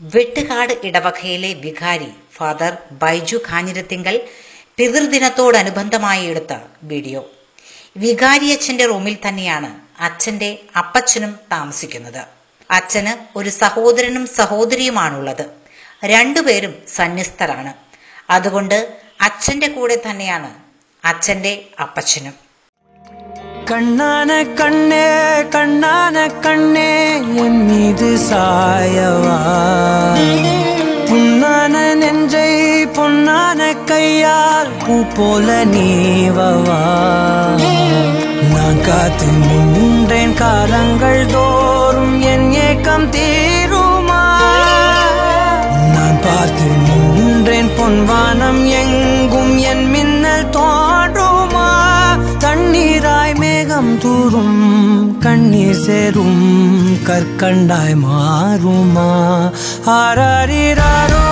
വെട്ടുകാട് ഇടവകയിലെ വികാരി ഫാദർ ബൈജു കാഞ്ഞിരത്തിങ്കൽ പിതൃദിനത്തോടനുബന്ധമായി എടുത്ത വീഡിയോ. വികാരിയച്ഛന്റെ റൂമിൽ തന്നെയാണ് അച്ഛന്റെ അപ്പച്ചനും താമസിക്കുന്നത്. അച്ഛന് ഒരു സഹോദരനും സഹോദരിയുമാണുള്ളത്. രണ്ടുപേരും സന്യസ്തരാണ്. അതുകൊണ്ട് അച്ഛന്റെ കൂടെ തന്നെയാണ് അച്ഛന്റെ അപ്പച്ചനും. കണ്ണാന കണ്ണേ ஞான கண்ணே என் மீது சாயவா? புண்ணான நெஞ்சை பொன்னான கையால் பூ போல நீவவா? நான் காத்து நின்றேன் காலங்கள் தோறும் என் ஏக்கம் தீருமா? நான் பார்த்து நின்றேன் பொன்வானம் எங்கும் மேகம் தூரும் கண்ணீர் சேரும் கற்கண்டாய் மாறுமா? ஆராரிராரோ